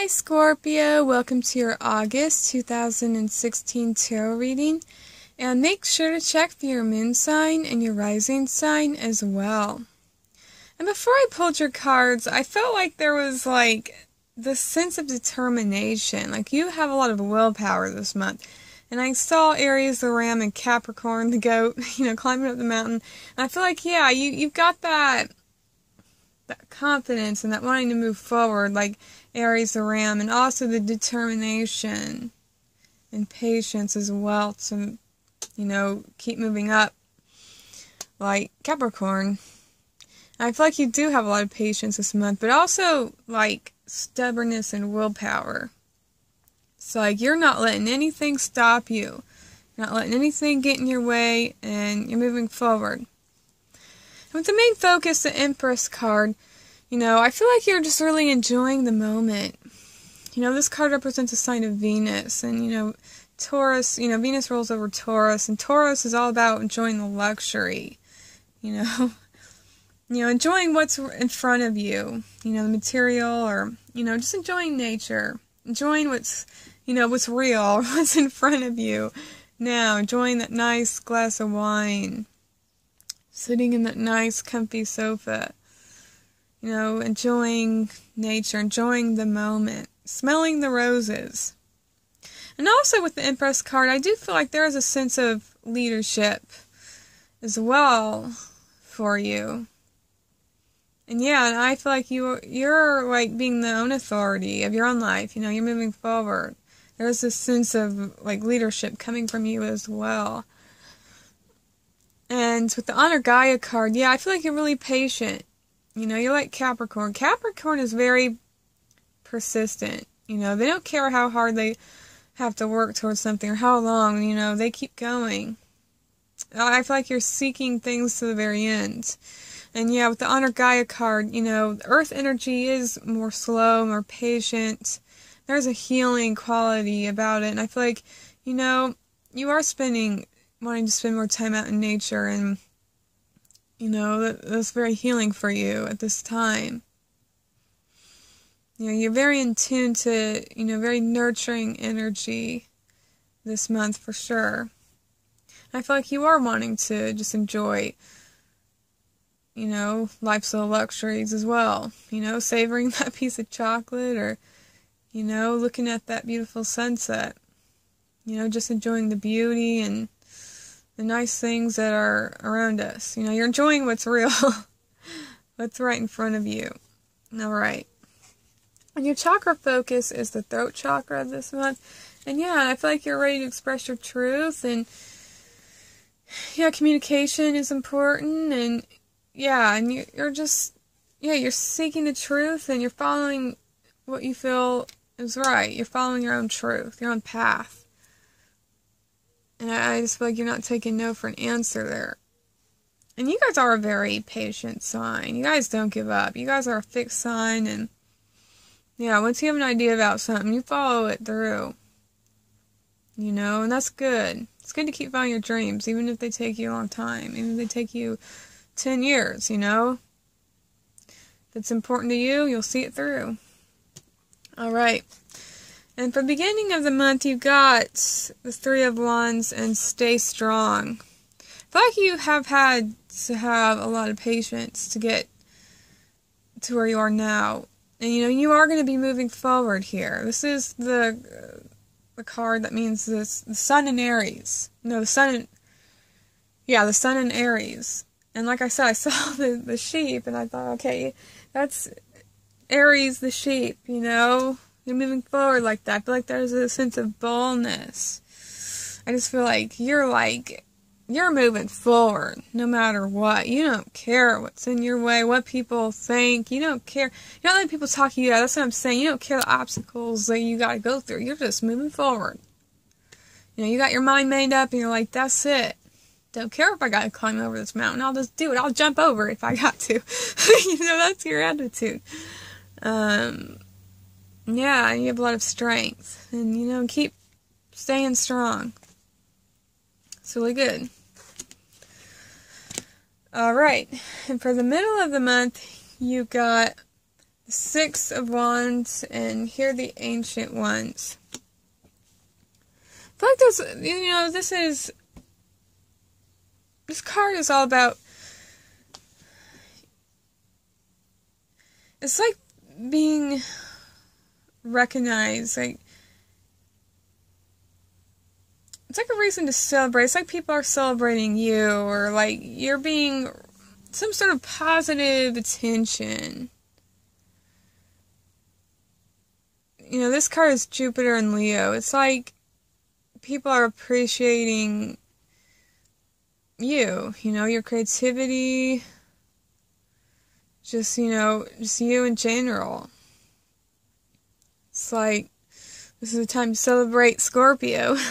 Hi Scorpio, welcome to your August 2016 tarot reading. And make sure to check for your moon sign and your rising sign as well. And before I pulled your cards, I felt like there was like the sense of determination. Like you have a lot of willpower this month. And I saw Aries the ram and Capricorn the goat, you know, climbing up the mountain. And I feel like, yeah, you, you've got that that confidence and that wanting to move forward, like Aries the ram, and also the determination and patience as well to, you know, keep moving up, like Capricorn. I feel like you do have a lot of patience this month, but also like stubbornness and willpower. So like you're not letting anything stop you. You're not letting anything get in your way and you're moving forward. With the main focus, the Empress card, you know, I feel like you're just really enjoying the moment. You know, this card represents a sign of Venus, and you know, Taurus, you know, Venus rolls over Taurus, and Taurus is all about enjoying the luxury. You know, you know, enjoying what's in front of you. You know, the material, or you know, just enjoying nature, enjoying what's, you know, what's real, what's in front of you now, enjoying that nice glass of wine sitting in that nice, comfy sofa, you know, enjoying nature, enjoying the moment, smelling the roses. And also with the Empress card, I do feel like there is a sense of leadership as well for you. And yeah, and I feel like you you're like being the own authority of your own life. You know, you're moving forward. There's this sense of like leadership coming from you as well. And with the Honor Gaia card, yeah, I feel like you're really patient. You know, you're like Capricorn. Capricorn is very persistent. You know, they don't care how hard they have to work towards something or how long, you know, they keep going. I feel like you're seeking things to the very end. And yeah, with the Honor Gaia card, you know, Earth energy is more slow, more patient. There's a healing quality about it. And I feel like, you know, you are spending wanting to spend more time out in nature and you know that, that's very healing for you at this time. You know you're very in tune to you know very nurturing energy this month for sure. I feel like you are wanting to just enjoy you know life's little luxuries as well. You know savoring that piece of chocolate or you know looking at that beautiful sunset. You know just enjoying the beauty and the nice things that are around us. You know, you're enjoying what's real, what's right in front of you. All right. And your chakra focus is the throat chakra this month. And yeah, I feel like you're ready to express your truth and yeah, communication is important and yeah, and you're just yeah, you're seeking the truth and you're following what you feel is right. You're following your own truth, your own path. And I just feel like you're not taking no for an answer there. And you guys are a very patient sign. You guys don't give up. You guys are a fixed sign and yeah, once you have an idea about something, you follow it through. You know, and that's good. It's good to keep following your dreams, even if they take you a long time, even if they take you 10 years, you know? If it's important to you, you'll see it through. All right. And for the beginning of the month, you got the Three of Wands and Stay Strong. I feel like you have had to have a lot of patience to get to where you are now. And you know, you are going to be moving forward here. This is the uh, the card that means this the sun in Aries. No, the sun in Yeah, the sun in Aries. And like I said, I saw the the sheep and I thought, okay, that's Aries the sheep, you know? You're moving forward like that. I feel like there's a sense of boldness. I just feel like you're like you're moving forward no matter what. You don't care what's in your way, what people think. You don't care. You don't let people talk you out. That's what I'm saying. You don't care the obstacles that you got to go through. You're just moving forward. You know, you got your mind made up and you're like, that's it. Don't care if I got to climb over this mountain. I'll just do it. I'll jump over if I got to. you know, that's your attitude. Um, yeah, you have a lot of strength. And, you know, keep staying strong. It's really good. All right. And for the middle of the month, you got the Six of Wands, and here the Ancient Ones. I feel like there's, you know, this is, this card is all about, it's like being recognized, like, it's like a reason to celebrate. It's like people are celebrating you, or like you're being some sort of positive attention. You know, this card is Jupiter and Leo. It's like people are appreciating you, you know, your creativity, just, you know, just you in general. It's like this is a time to celebrate Scorpio.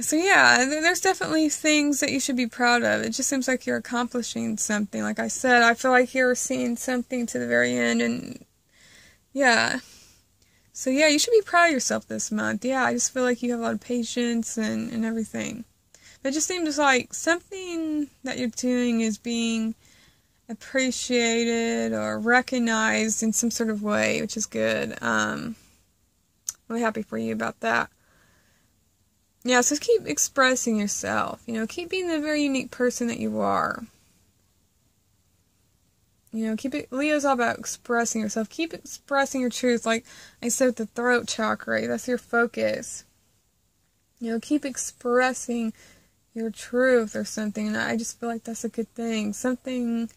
So yeah, there's definitely things that you should be proud of. It just seems like you're accomplishing something. Like I said, I feel like you're seeing something to the very end, and yeah. So yeah, you should be proud of yourself this month. Yeah, I just feel like you have a lot of patience and and everything. But it just seems like something that you're doing is being appreciated or recognized in some sort of way, which is good. Um, really happy for you about that. Yeah, so keep expressing yourself. You know, keep being the very unique person that you are. You know, keep it. Leo's all about expressing yourself. Keep expressing your truth. Like I said, the throat chakra. That's your focus. You know, keep expressing your truth or something. And I just feel like that's a good thing. Something,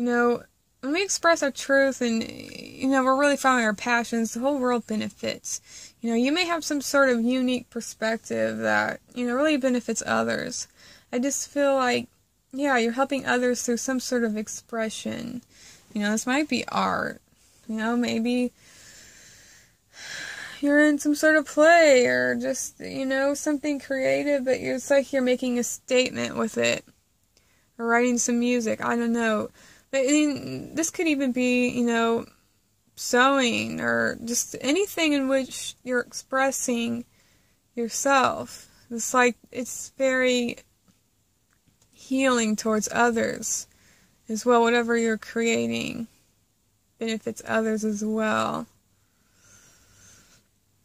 you know, when we express our truth and you know we're really following our passions the whole world benefits. You know you may have some sort of unique perspective that you know really benefits others. I just feel like yeah you're helping others through some sort of expression. You know this might be art. You know maybe you're in some sort of play or just you know something creative but it's like you're making a statement with it or writing some music. I don't know I mean, this could even be, you know, sewing or just anything in which you're expressing yourself. It's like it's very healing towards others as well. Whatever you're creating benefits others as well.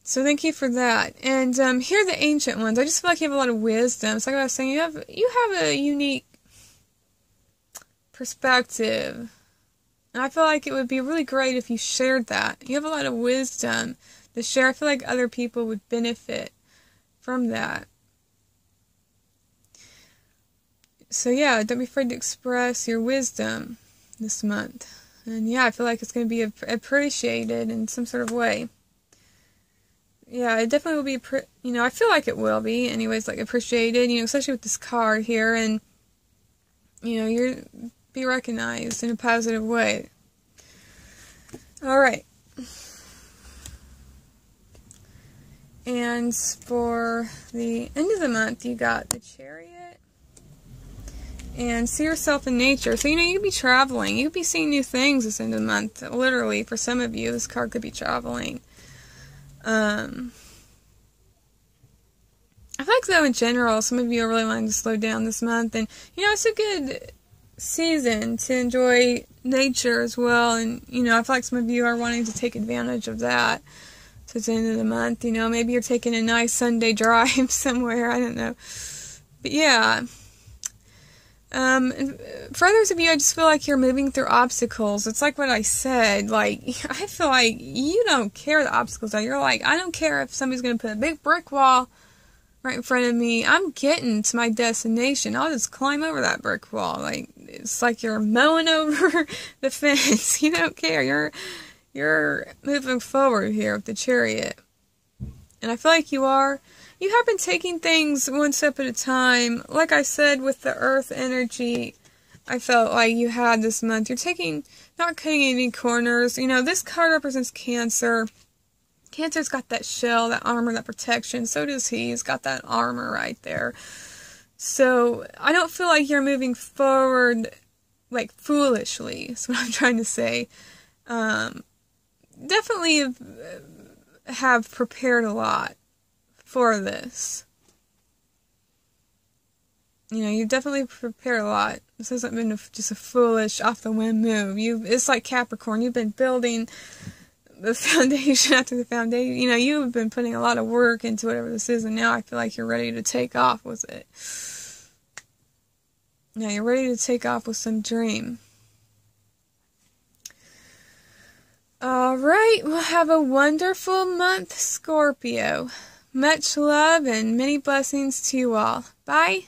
So thank you for that. And um, here are the ancient ones. I just feel like you have a lot of wisdom. It's like I was saying, you have you have a unique perspective. And I feel like it would be really great if you shared that. You have a lot of wisdom to share. I feel like other people would benefit from that. So, yeah, don't be afraid to express your wisdom this month. And yeah, I feel like it's going to be appreciated in some sort of way. Yeah, it definitely will be, you know, I feel like it will be, anyways, like appreciated, you know, especially with this card here. And, you know, you're be recognized in a positive way. All right. And for the end of the month, you got the chariot and see yourself in nature. So, you know, you could be traveling. You could be seeing new things this end of the month. Literally, for some of you, this card could be traveling. Um, I feel like, though, in general, some of you are really wanting to slow down this month. And, you know, it's a good season to enjoy nature as well. And, you know, I feel like some of you are wanting to take advantage of that. So it's the end of the month, you know, maybe you're taking a nice Sunday drive somewhere, I don't know. But yeah. Um, for others of you, I just feel like you're moving through obstacles. It's like what I said. Like, I feel like you don't care the obstacles are. You're like, I don't care if somebody's going to put a big brick wall right in front of me. I'm getting to my destination. I'll just climb over that brick wall. Like, it's like you're mowing over the fence. You don't care. You're you're moving forward here with the chariot. And I feel like you are. You have been taking things one step at a time. Like I said with the earth energy, I felt like you had this month. You're taking not cutting any corners. You know, this card represents cancer. Cancer's got that shell, that armor, that protection. So does he. He's got that armor right there. So I don't feel like you're moving forward like foolishly. Is what I'm trying to say. Um, definitely have prepared a lot for this. You know, you've definitely prepared a lot. This hasn't been just a foolish, off the whim move. You, it's like Capricorn. You've been building the foundation after the foundation. You know, you've been putting a lot of work into whatever this is, and now I feel like you're ready to take off with it. Now you're ready to take off with some dream. All right, well, have a wonderful month, Scorpio. Much love and many blessings to you all. Bye.